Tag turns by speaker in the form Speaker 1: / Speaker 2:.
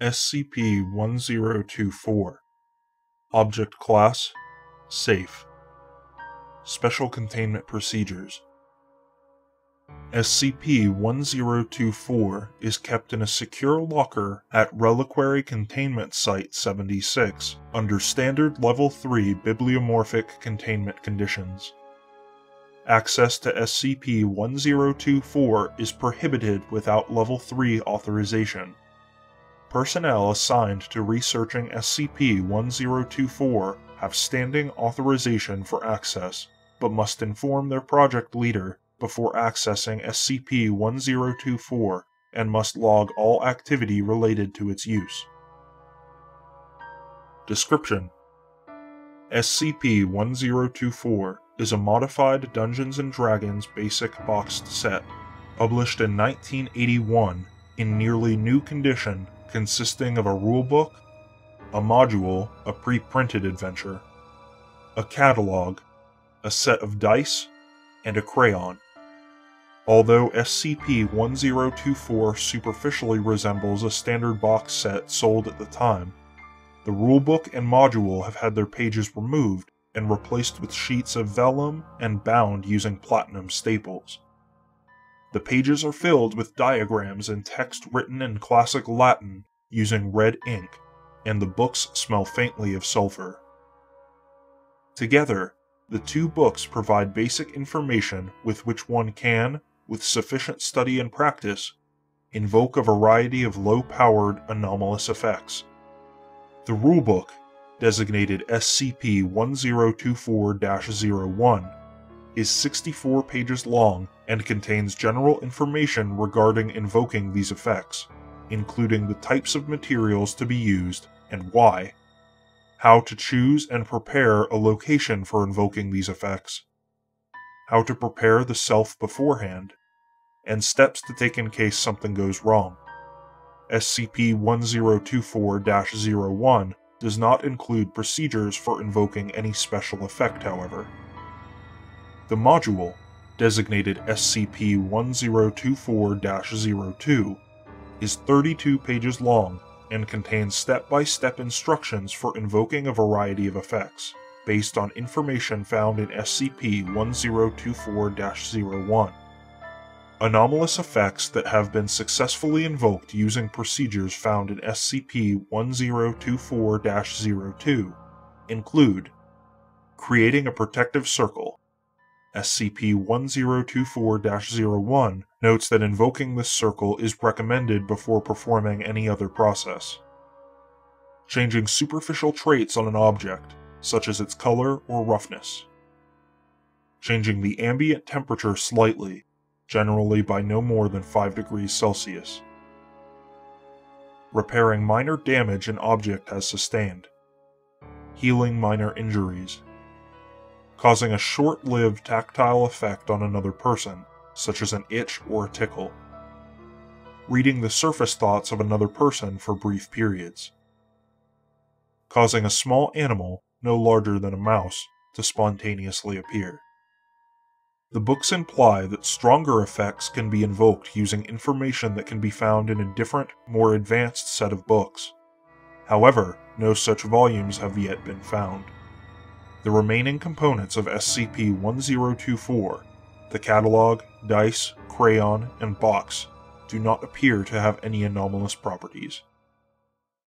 Speaker 1: SCP-1024 Object Class Safe Special Containment Procedures SCP-1024 is kept in a secure locker at Reliquary Containment Site 76 under Standard Level 3 Bibliomorphic Containment Conditions. Access to SCP-1024 is prohibited without Level 3 authorization. Personnel assigned to researching SCP-1024 have standing authorization for access, but must inform their project leader before accessing SCP-1024 and must log all activity related to its use. Description SCP-1024 is a modified Dungeons & Dragons basic boxed set, published in 1981 in nearly new condition consisting of a rulebook, a module, a pre printed adventure, a catalog, a set of dice, and a crayon. Although SCP 1024 superficially resembles a standard box set sold at the time, the rulebook and module have had their pages removed and replaced with sheets of vellum and bound using platinum staples. The pages are filled with diagrams and text written in classic Latin using red ink, and the books smell faintly of sulfur. Together, the two books provide basic information with which one can, with sufficient study and practice, invoke a variety of low powered anomalous effects. The rulebook, designated SCP 1024 01, is 64 pages long and contains general information regarding invoking these effects, including the types of materials to be used and why, how to choose and prepare a location for invoking these effects, how to prepare the self beforehand, and steps to take in case something goes wrong. SCP 1024 01 does not include procedures for invoking any special effect, however. The module, designated SCP 1024 02, is 32 pages long and contains step by step instructions for invoking a variety of effects, based on information found in SCP 1024 01. Anomalous effects that have been successfully invoked using procedures found in SCP 1024 02 include creating a protective circle, SCP 1024 01 notes that invoking this circle is recommended before performing any other process. Changing superficial traits on an object, such as its color or roughness. Changing the ambient temperature slightly, generally by no more than 5 degrees Celsius. Repairing minor damage an object has sustained. Healing minor injuries causing a short lived tactile effect on another person, such as an itch or a tickle. Reading the surface thoughts of another person for brief periods. Causing a small animal, no larger than a mouse, to spontaneously appear. The books imply that stronger effects can be invoked using information that can be found in a different, more advanced set of books. However, no such volumes have yet been found. The remaining components of SCP-1024, the catalog, dice, crayon, and box, do not appear to have any anomalous properties.